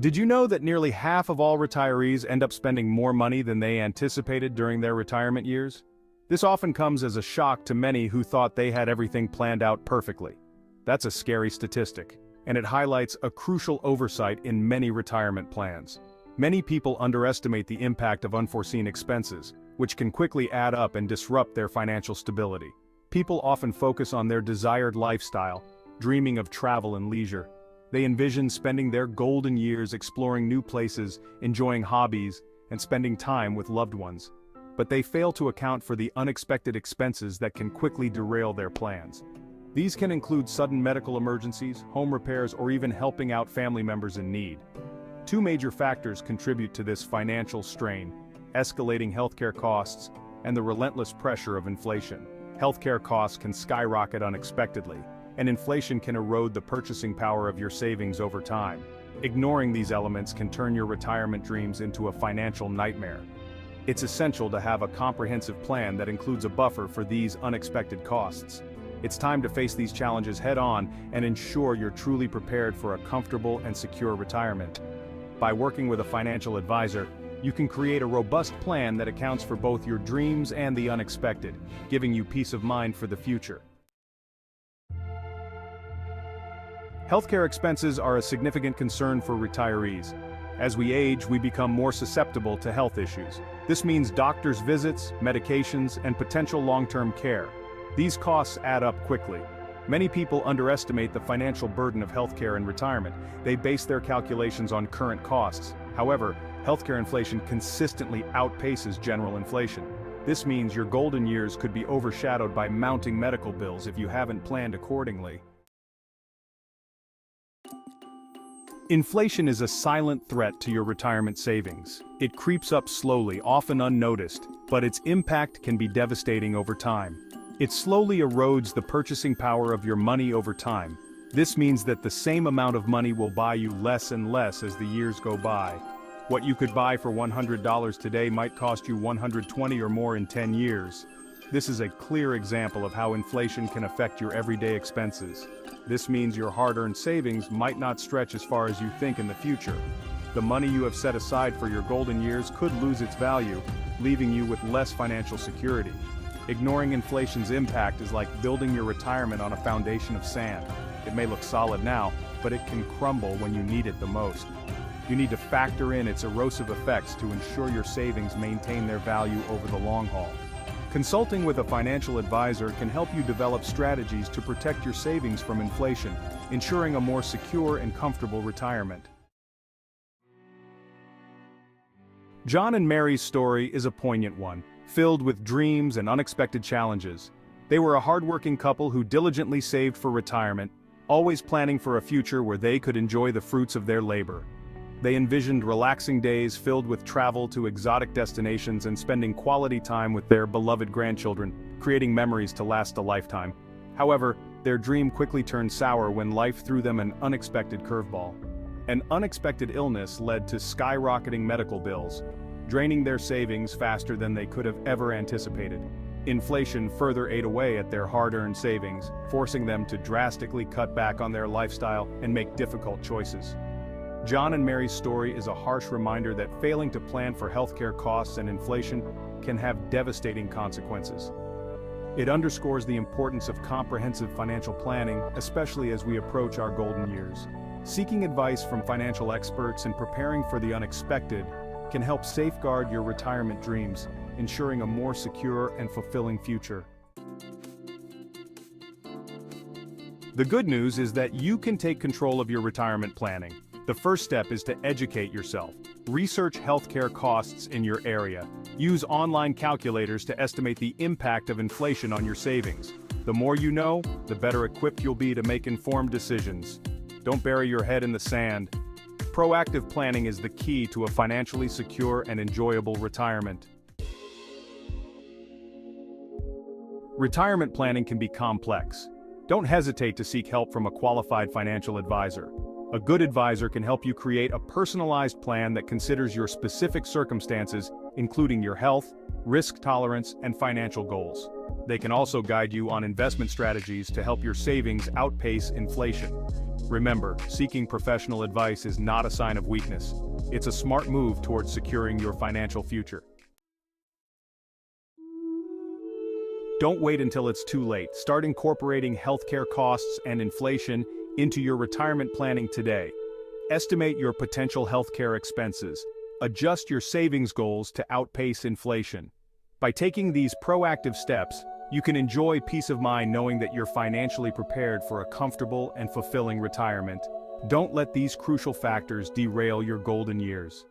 Did you know that nearly half of all retirees end up spending more money than they anticipated during their retirement years? This often comes as a shock to many who thought they had everything planned out perfectly. That's a scary statistic, and it highlights a crucial oversight in many retirement plans. Many people underestimate the impact of unforeseen expenses, which can quickly add up and disrupt their financial stability. People often focus on their desired lifestyle, dreaming of travel and leisure. They envision spending their golden years exploring new places, enjoying hobbies, and spending time with loved ones. But they fail to account for the unexpected expenses that can quickly derail their plans. These can include sudden medical emergencies, home repairs, or even helping out family members in need. Two major factors contribute to this financial strain, escalating healthcare costs and the relentless pressure of inflation. Healthcare costs can skyrocket unexpectedly, and inflation can erode the purchasing power of your savings over time. Ignoring these elements can turn your retirement dreams into a financial nightmare. It's essential to have a comprehensive plan that includes a buffer for these unexpected costs. It's time to face these challenges head-on and ensure you're truly prepared for a comfortable and secure retirement. By working with a financial advisor, you can create a robust plan that accounts for both your dreams and the unexpected, giving you peace of mind for the future. Healthcare expenses are a significant concern for retirees. As we age, we become more susceptible to health issues. This means doctor's visits, medications, and potential long-term care. These costs add up quickly. Many people underestimate the financial burden of healthcare in retirement. They base their calculations on current costs. However, healthcare inflation consistently outpaces general inflation. This means your golden years could be overshadowed by mounting medical bills if you haven't planned accordingly. Inflation is a silent threat to your retirement savings. It creeps up slowly, often unnoticed, but its impact can be devastating over time. It slowly erodes the purchasing power of your money over time. This means that the same amount of money will buy you less and less as the years go by. What you could buy for $100 today might cost you 120 or more in 10 years. This is a clear example of how inflation can affect your everyday expenses. This means your hard-earned savings might not stretch as far as you think in the future. The money you have set aside for your golden years could lose its value, leaving you with less financial security. Ignoring inflation's impact is like building your retirement on a foundation of sand. It may look solid now, but it can crumble when you need it the most. You need to factor in its erosive effects to ensure your savings maintain their value over the long haul. Consulting with a financial advisor can help you develop strategies to protect your savings from inflation, ensuring a more secure and comfortable retirement. John and Mary's story is a poignant one, filled with dreams and unexpected challenges. They were a hardworking couple who diligently saved for retirement, always planning for a future where they could enjoy the fruits of their labor. They envisioned relaxing days filled with travel to exotic destinations and spending quality time with their beloved grandchildren, creating memories to last a lifetime. However, their dream quickly turned sour when life threw them an unexpected curveball. An unexpected illness led to skyrocketing medical bills, draining their savings faster than they could have ever anticipated. Inflation further ate away at their hard-earned savings, forcing them to drastically cut back on their lifestyle and make difficult choices. John and Mary's story is a harsh reminder that failing to plan for healthcare costs and inflation can have devastating consequences. It underscores the importance of comprehensive financial planning, especially as we approach our golden years. Seeking advice from financial experts and preparing for the unexpected can help safeguard your retirement dreams, ensuring a more secure and fulfilling future. The good news is that you can take control of your retirement planning. The first step is to educate yourself. Research healthcare costs in your area. Use online calculators to estimate the impact of inflation on your savings. The more you know, the better equipped you'll be to make informed decisions. Don't bury your head in the sand. Proactive planning is the key to a financially secure and enjoyable retirement. Retirement planning can be complex. Don't hesitate to seek help from a qualified financial advisor. A good advisor can help you create a personalized plan that considers your specific circumstances, including your health, risk tolerance, and financial goals. They can also guide you on investment strategies to help your savings outpace inflation. Remember, seeking professional advice is not a sign of weakness. It's a smart move towards securing your financial future. Don't wait until it's too late. Start incorporating healthcare costs and inflation into your retirement planning today. Estimate your potential healthcare expenses. Adjust your savings goals to outpace inflation. By taking these proactive steps, you can enjoy peace of mind knowing that you're financially prepared for a comfortable and fulfilling retirement. Don't let these crucial factors derail your golden years.